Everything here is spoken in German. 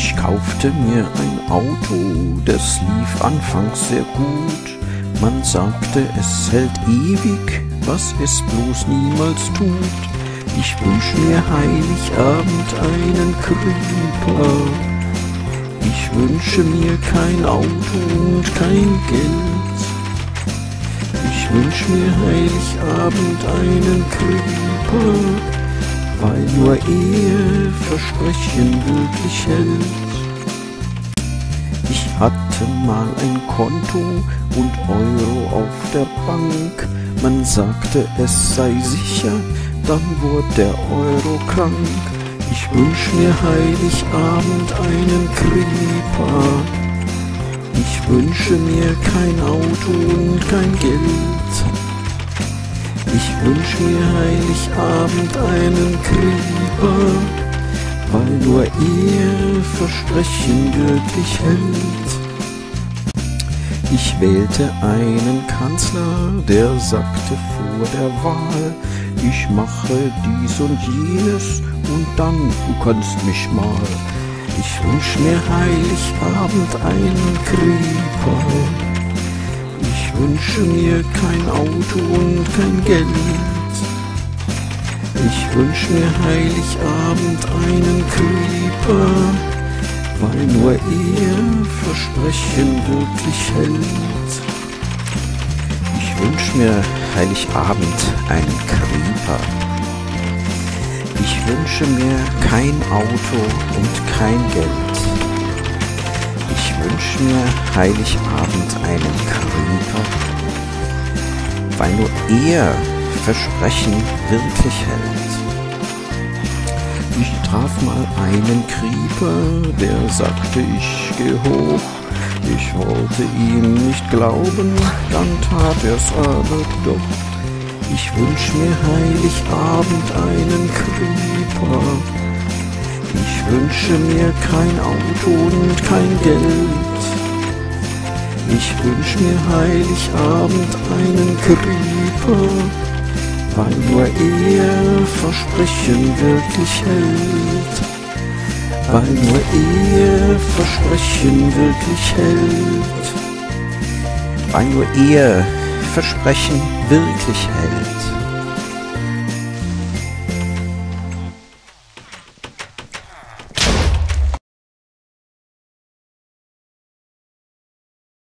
Ich kaufte mir ein Auto, das lief anfangs sehr gut. Man sagte, es hält ewig, was es bloß niemals tut. Ich wünsch mir Heiligabend einen Creeper. Ich wünsche mir kein Auto und kein Geld. Ich wünsch mir Heiligabend einen Creeper, weil nur er Versprechen wirklich hält. Ich hatte mal ein Konto und Euro auf der Bank. Man sagte, es sei sicher, dann wurde der Euro krank. Ich wünsch mir Heiligabend einen Creeper. Ich wünsche mir kein Auto und kein Geld. Ich wünsch mir Heiligabend einen Creeper, weil nur er Versprechen wirklich hält. Ich wählte einen Kanzler, der sagte vor der Wahl, ich mache dies und jenes und dann, du kannst mich mal. Ich wünsch mir Heiligabend einen Creeper. Ich wünsche mir kein Auto und kein Geld. Ich wünsch mir Heiligabend einen Creeper, weil nur er Versprechen wirklich hält. Ich wünsch mir Heiligabend einen Creeper. Ich wünsche mir kein Auto und kein Geld. Ich wünsche mir Heiligabend einen nur er Versprechen wirklich hält. Ich traf mal einen Creeper, der sagte, ich geh hoch. Ich wollte ihm nicht glauben, dann tat er's aber doch. Ich wünsch mir Heiligabend einen Creeper. Ich wünsche mir kein Auto und kein Geld. Ich wünsch mir Heiligabend einen Creeper, weil nur er Versprechen wirklich hält. Weil nur er Versprechen wirklich hält. Weil nur er Versprechen wirklich hält.